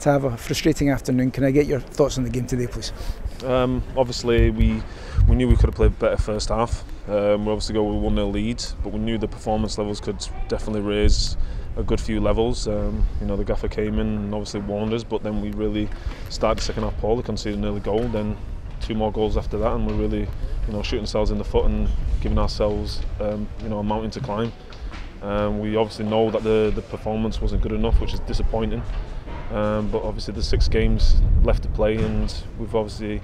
to have a frustrating afternoon. Can I get your thoughts on the game today, please? Um, obviously, we we knew we could have played better first half. Um, we obviously go with one 0 lead, but we knew the performance levels could definitely raise a good few levels. Um, you know, the gaffer came in and obviously warned us, but then we really started the second half poorly, conceded an early goal, then two more goals after that, and we're really, you know, shooting ourselves in the foot and giving ourselves, um, you know, a mountain to climb. Um, we obviously know that the the performance wasn't good enough, which is disappointing. Um, but obviously, there's six games left to play, and we've obviously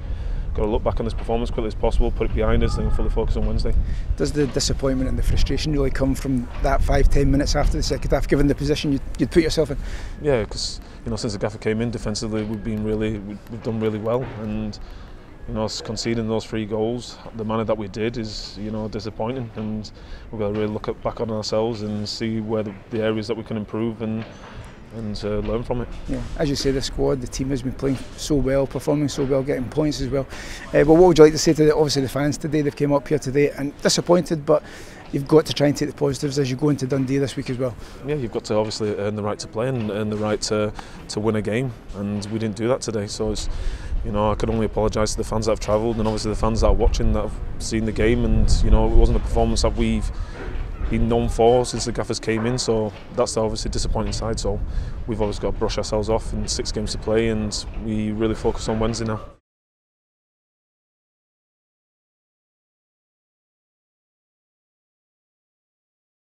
got to look back on this performance as quickly as possible, put it behind us, and fully focus on Wednesday. Does the disappointment and the frustration really come from that five, ten minutes after the second half, given the position you'd, you'd put yourself in? Yeah, because you know since the gaffer came in defensively, we've been really we've done really well, and you know conceding those three goals, the manner that we did is you know disappointing, and we've got to really look back on ourselves and see where the, the areas that we can improve and and uh, learn from it. Yeah, as you say, the squad, the team has been playing so well, performing so well, getting points as well. Uh, but what would you like to say to the, obviously the fans today? They've came up here today and disappointed, but you've got to try and take the positives as you go into Dundee this week as well. Yeah, you've got to obviously earn the right to play and earn the right to to win a game, and we didn't do that today. So it's you know I could only apologise to the fans that have travelled and obviously the fans that are watching that have seen the game, and you know it wasn't a performance that we've been known for since the gaffers came in. So that's the obviously disappointing side. So we've always got to brush ourselves off and six games to play, and we really focus on Wednesday now.